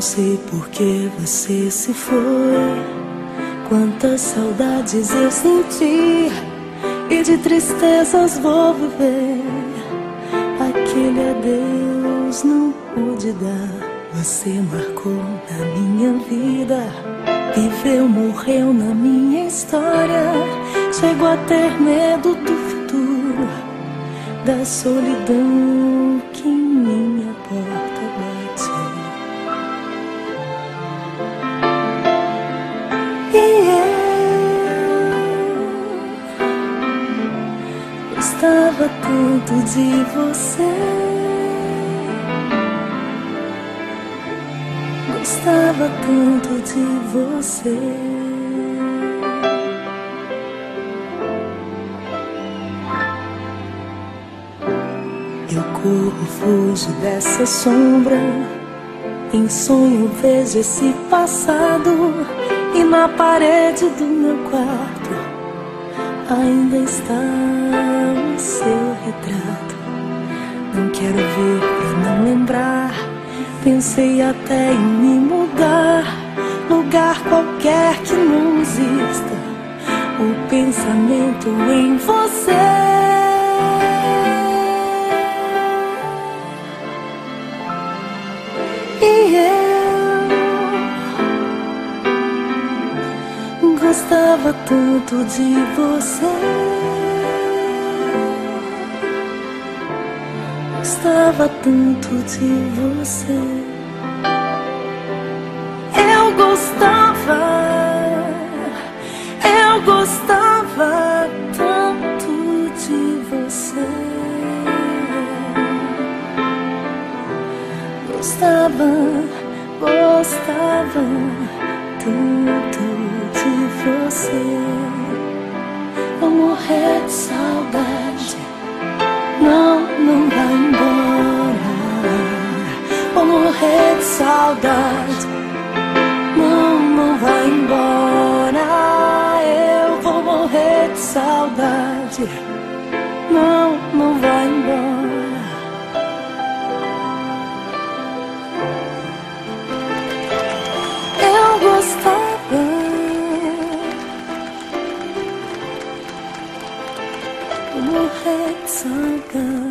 sei por que você se foi. Quantas saudades eu senti e de tristezas vou viver. Aquele adeus não pude dar. Você marcou na minha vida, viveu, morreu na minha história. Chego a ter medo do futuro, da solidão gostava tanto de você. gostava tanto de você. Eu corro, fujo dessa sombra. Em sonho vejo esse passado. E na parede do meu quarto ainda está o seu retrato. Não quero ver pra não lembrar Pensei até em me mudar, lugar qualquer que não exista. O pensamento em você. Gostava tanto de você. gostava tanto de você. Eu gostava, eu gostava tanto de você. Gostava, gostava tanto você. Vou morrer de saudade. Não, não vai morrer de saudade. Não, não vai embora. Eu vou morrer de saudade. Vou morrer de saudade.